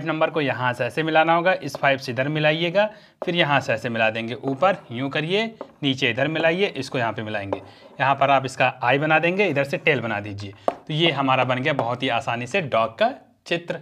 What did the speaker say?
Five number को यहाँ से ऐसे मिलाना होगा, इस फाइव से इधर मिलाइएगा, फिर यहाँ से ऐसे मिला देंगे, ऊपर यूँ करिए, नीचे इधर मिलाइए, इसको यहाँ पे मिलाएँगे। यहाँ पर आप इसका आई बना देंगे, इधर से टेल बना दीजिए। तो ये हमारा बन गया बहुत ही आसानी से डॉग का चित्र।